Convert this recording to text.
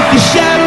Look at shadow.